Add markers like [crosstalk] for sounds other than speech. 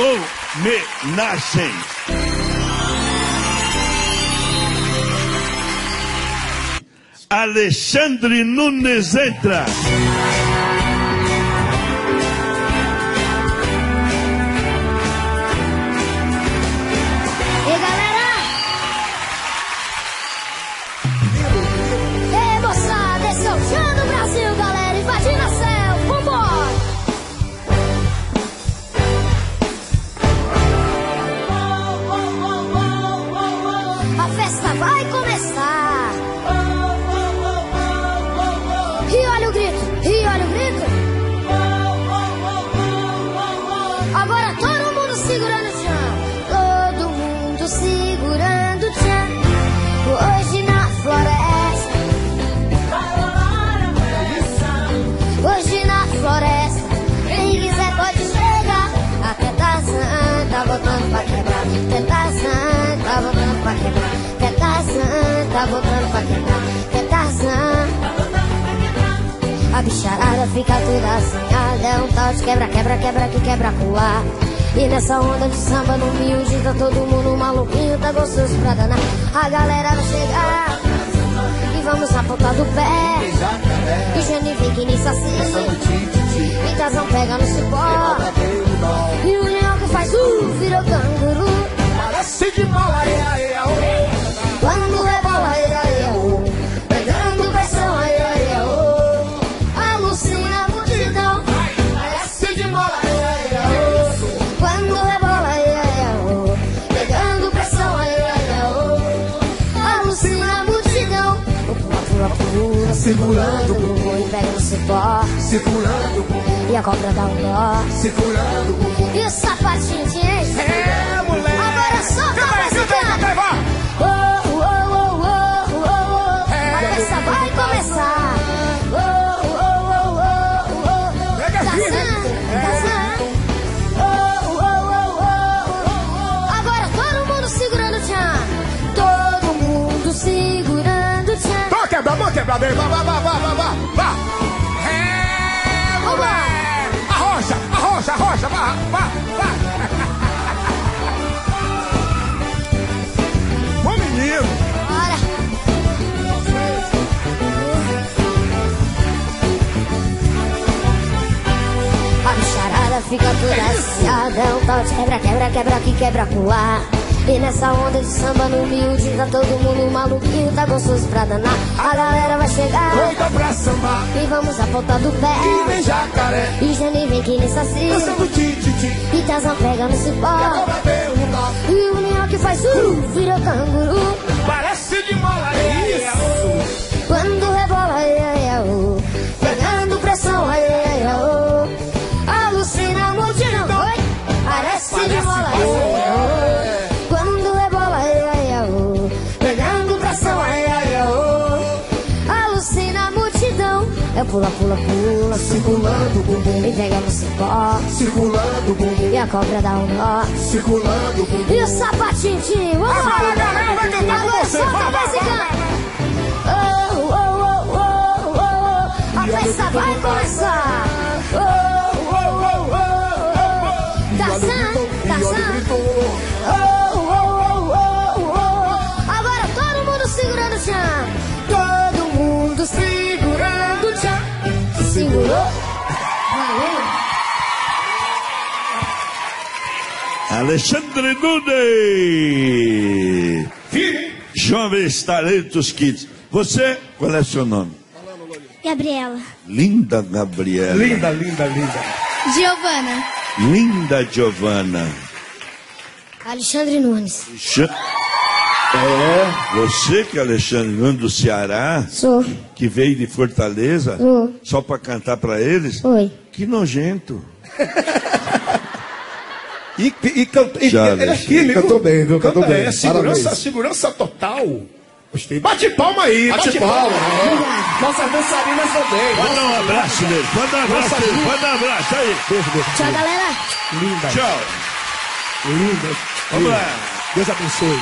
homenagem. Alexandre Nunes entra. Tá botando pra quebrar. Tarzan tá botando pra quebrar. Tarzan tá botando pra quebrar. Até Tarzan. A bicharada fica toda assanhada É um tal de quebra, quebra, quebra que quebra colar E nessa onda de samba no miúde Tá todo mundo maluquinho, tá gostoso pra danar A galera vai chegar E vamos na ponta do pé E nisso assim E Tazão pega no cipó E o faz uh, virou canguru Parece de aê. Quando aê, aô. Pegando pressão. Alucina a multidão Parece de aê. Quando aê, aô. Pegando pressão. Alucina a multidão O pula, pula, pula Segurando o bumbum e pega no cipó Segurando o bumbum, E a cobra dá um nó segurando o bumbum. É, moleque. Agora solta Canta aí. Oh, oh, oh, oh, oh, oh. É. Vai começar. Oh, oh, oh, oh, oh. Pega firme. Tarzan, Tarzan. Oh, oh, oh, oh, oh. Agora todo mundo segurando o tchan. Todo mundo segurando o tchan. Vamos quebrar, vamos quebrar. Vá, vá, vá, vá, vá. Vá. Fica toda asfiada É um tal de quebra, quebra, quebra que quebra com ar E nessa onda de samba no miúde Tá todo mundo maluquinho, tá gostoso pra danar A galera vai chegar Doida pra sambar. E vamos à ponta do E pé vem jacaré. E Jane vem que nessa Dançando ti, ti, ti. E Tazão pega no E a cipó cobra nó. E o leão que faz uh, vira canguru É pula, pula, pula, Circulando o bumbum, e pega no cipó. circulando o bumbum, E a cobra dá um nó. circulando o bumbum. E o sapatinho, vamos lá. a galera vai cantar com você. solta a música. Oh, oh, oh, oh, oh, oh. A festa vai começar. Alexandre Nunes. Jovens Talentos Kids. Você, qual é seu nome? Gabriela. Linda Gabriela. Linda, linda, linda. Giovana. Linda Giovana. Alexandre Nunes. É, você que é Alexandre Nunes do Ceará, Sou. que veio de Fortaleza, Sou. só para cantar para eles? Oi. Que nojento. [laughs] E, e, canta, e Já, ele é químico. Cantou bem, viu? Cantou bem. É, segurança, segurança total. Gostei. Bate palma aí. Bate palma. é. Nossas dançarinas também. Dar um abraço nele, dar um abraço Nossa, nele, dar um abraço aí. Beijo, beijo. Tchau, galera. Linda, Tchau. linda. Vamos lá. Deus abençoe.